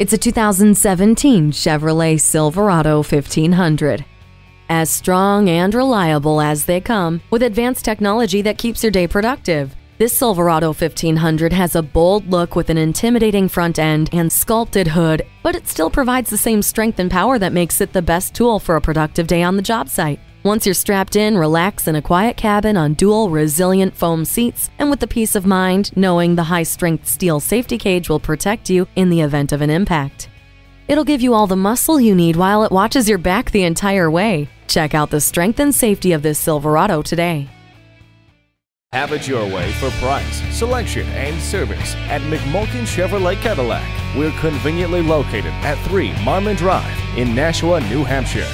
It's a 2017 Chevrolet Silverado 1500. As strong and reliable as they come, with advanced technology that keeps your day productive. This Silverado 1500 has a bold look with an intimidating front end and sculpted hood, but it still provides the same strength and power that makes it the best tool for a productive day on the job site. Once you're strapped in, relax in a quiet cabin on dual resilient foam seats and with the peace of mind knowing the high strength steel safety cage will protect you in the event of an impact. It'll give you all the muscle you need while it watches your back the entire way. Check out the strength and safety of this Silverado today. Have it your way for price, selection, and service at MacMulkin Chevrolet Cadillac. We're conveniently located at 3 Marmon Drive in Nashua, New Hampshire.